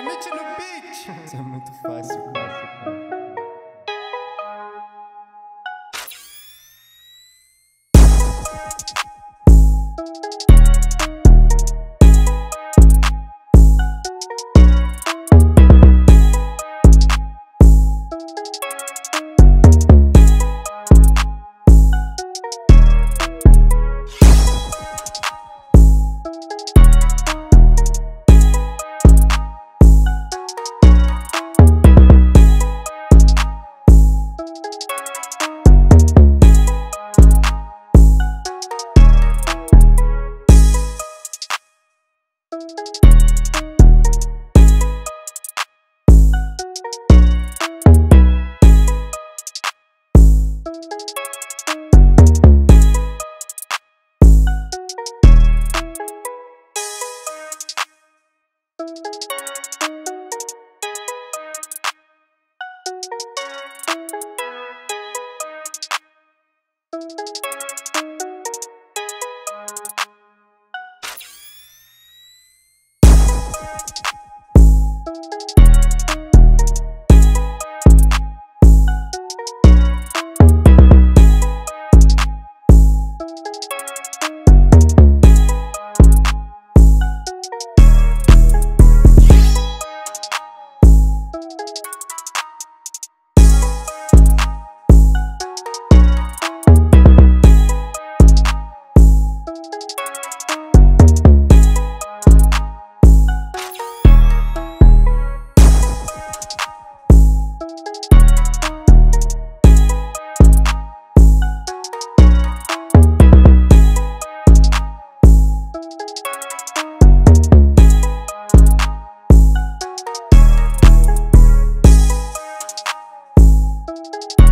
Schmidt no beat! Isso é muito fácil. Música you